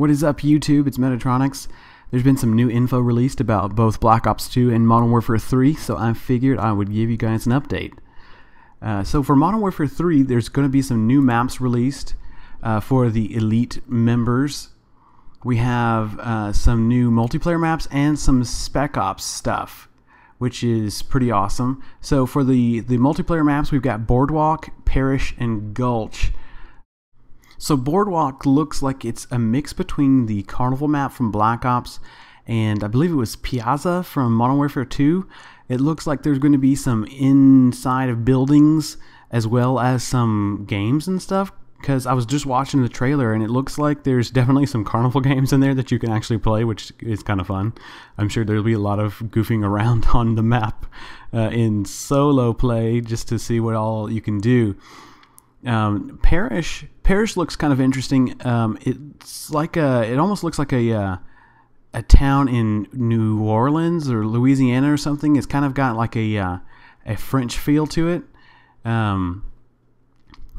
What is up, YouTube? It's Metatronix. There's been some new info released about both Black Ops 2 and Modern Warfare 3, so I figured I would give you guys an update. Uh, so for Modern Warfare 3, there's going to be some new maps released uh, for the Elite members. We have uh, some new multiplayer maps and some Spec Ops stuff, which is pretty awesome. So for the, the multiplayer maps, we've got Boardwalk, Parish, and Gulch. So Boardwalk looks like it's a mix between the Carnival map from Black Ops and I believe it was Piazza from Modern Warfare 2. It looks like there's going to be some inside of buildings as well as some games and stuff because I was just watching the trailer and it looks like there's definitely some carnival games in there that you can actually play, which is kind of fun. I'm sure there'll be a lot of goofing around on the map uh, in solo play just to see what all you can do. Um, Parish Parish looks kind of interesting. Um, it's like a it almost looks like a uh, a town in New Orleans or Louisiana or something. It's kind of got like a uh, a French feel to it. Um,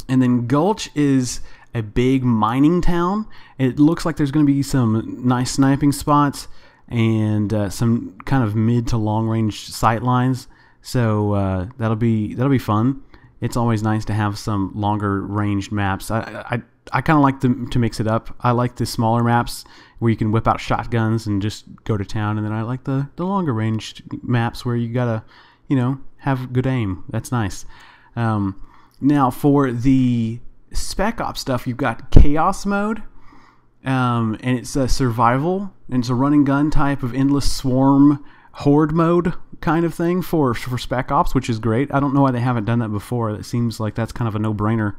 and then Gulch is a big mining town. It looks like there's going to be some nice sniping spots and uh, some kind of mid to long range sight lines. So uh, that'll be that'll be fun it's always nice to have some longer ranged maps. I I, I kind of like them to mix it up. I like the smaller maps where you can whip out shotguns and just go to town, and then I like the the longer ranged maps where you gotta, you know, have good aim. That's nice. Um, now for the Spec Ops stuff, you've got Chaos mode. Um, and it's a survival, and it's a running gun type of endless swarm horde mode kind of thing for for Spec Ops, which is great. I don't know why they haven't done that before. It seems like that's kind of a no-brainer.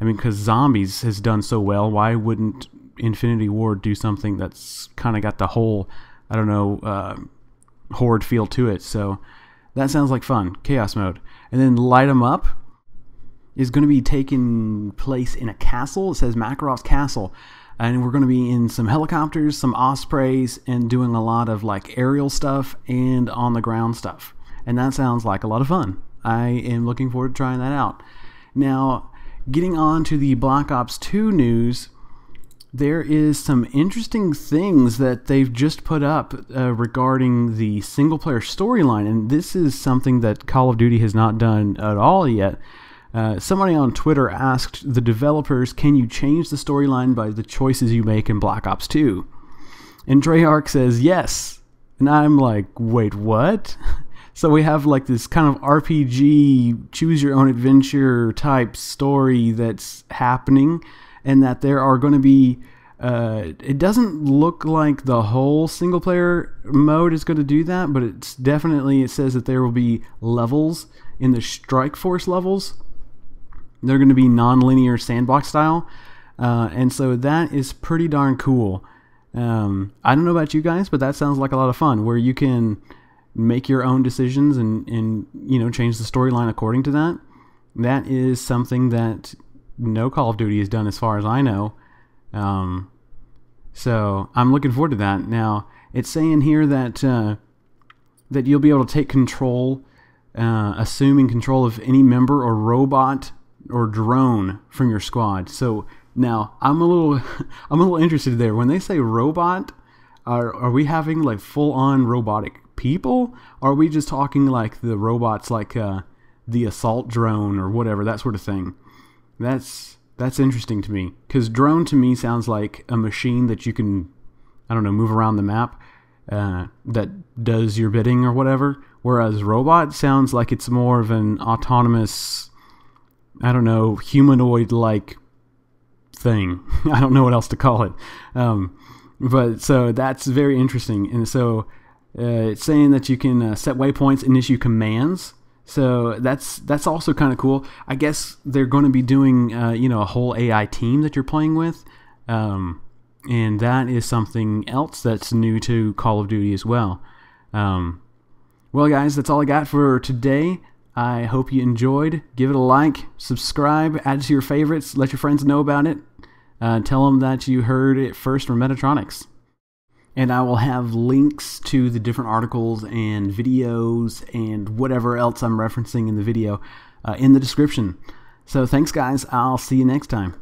I mean, because Zombies has done so well, why wouldn't Infinity Ward do something that's kind of got the whole, I don't know, uh, horde feel to it? So that sounds like fun. Chaos mode, and then light 'em up is going to be taking place in a castle. It says Makarov's Castle and we're going to be in some helicopters, some ospreys, and doing a lot of like aerial stuff and on the ground stuff. And that sounds like a lot of fun. I am looking forward to trying that out. Now, getting on to the Black Ops 2 news, there is some interesting things that they've just put up uh, regarding the single player storyline, and this is something that Call of Duty has not done at all yet. Uh, somebody on Twitter asked the developers, "Can you change the storyline by the choices you make in Black Ops 2?" And Treyarch says yes, and I'm like, "Wait, what?" So we have like this kind of RPG, choose your own adventure type story that's happening, and that there are going to be. Uh, it doesn't look like the whole single player mode is going to do that, but it's definitely it says that there will be levels in the Strike Force levels they're going to be non-linear sandbox style, uh, and so that is pretty darn cool. Um, I don't know about you guys, but that sounds like a lot of fun, where you can make your own decisions and, and you know change the storyline according to that. That is something that no Call of Duty has done, as far as I know. Um, so I'm looking forward to that. Now it's saying here that uh, that you'll be able to take control, uh, assuming control of any member or robot or drone from your squad. So now I'm a little I'm a little interested there. When they say robot, are are we having like full on robotic people? Are we just talking like the robots like uh, the assault drone or whatever that sort of thing? That's that's interesting to me because drone to me sounds like a machine that you can I don't know move around the map uh, that does your bidding or whatever. Whereas robot sounds like it's more of an autonomous I don't know, humanoid like thing. I don't know what else to call it. Um, but so that's very interesting. And so uh, it's saying that you can uh, set waypoints and issue commands. So that's that's also kind of cool. I guess they're going to be doing uh, you know a whole AI team that you're playing with, um, and that is something else that's new to Call of Duty as well. Um, well, guys, that's all I got for today. I hope you enjoyed. Give it a like, subscribe, add it to your favorites, let your friends know about it. Uh, tell them that you heard it first from Metatronix. And I will have links to the different articles and videos and whatever else I'm referencing in the video uh, in the description. So thanks, guys. I'll see you next time.